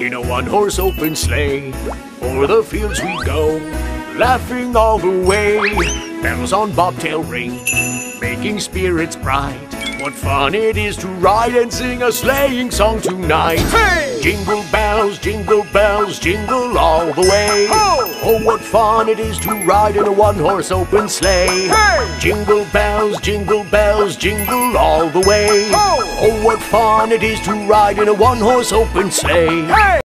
in a one horse open sleigh. O'er the fields we go, laughing all the way. Bells on bobtail ring, making spirits bright. What fun it is to ride and sing a sleighing song tonight. Hey! Jingle bells, jingle bells, jingle all the way. Ho! Oh, what fun it is to ride in a one horse open sleigh. Hey! Jingle bells, jingle bells, jingle all the way. Oh, what fun it is to ride in a one horse open sleigh. Hey!